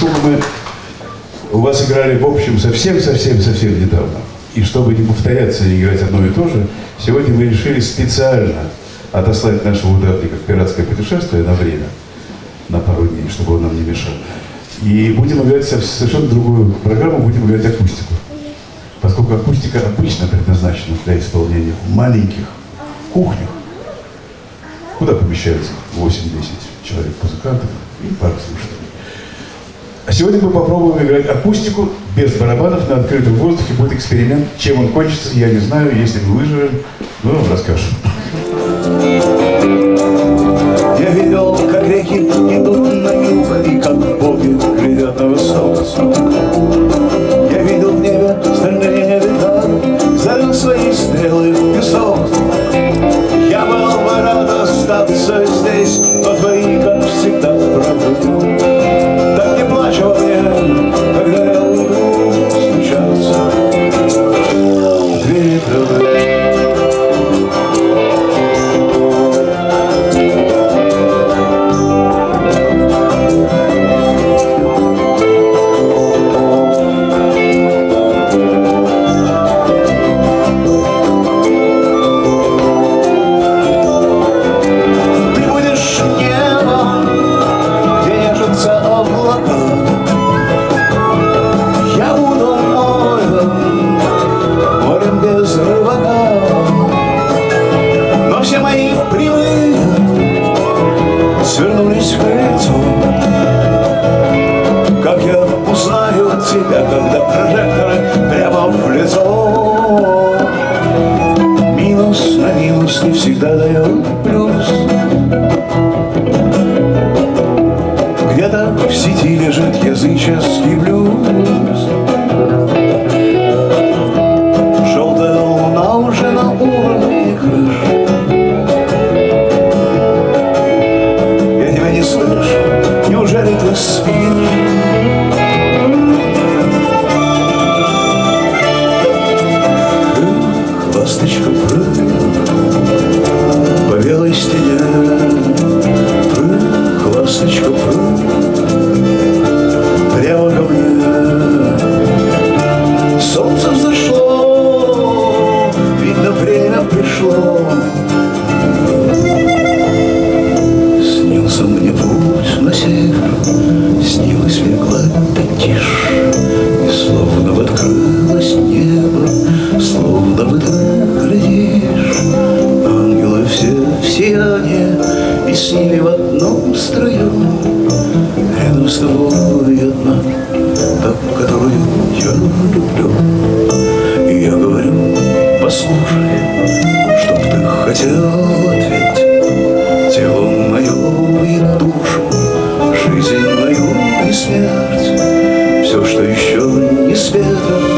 поскольку мы у вас играли, в общем, совсем-совсем-совсем недавно, и чтобы не повторяться и играть одно и то же, сегодня мы решили специально отослать нашего ударника в пиратское путешествие на время, на пару дней, чтобы он нам не мешал. И будем играть совершенно другую программу, будем играть акустику. Поскольку акустика обычно предназначена для исполнения в маленьких кухнях, куда помещаются 8-10 человек музыкантов и пара слушателей. А сегодня мы попробуем играть акустику без барабанов на открытом воздухе. Будет эксперимент. Чем он кончится, я не знаю. Если мы выживем, ну, расскажем. Я видел, как реки идут на юг, И как боги глядят на восток. Прожекторы прямо в лицо? Минус на минус не всегда дает плюс. Где-то в сети лежит языческий блюз. Желтая уже на уровне крыш. Неужели ты спишь? Гладь тишь, И словно бы открылось небо, словно бы ты глядишь. Ангелы все в сиянии, и с ними в одном строю. Рядом с тобой одна, все, что еще не света,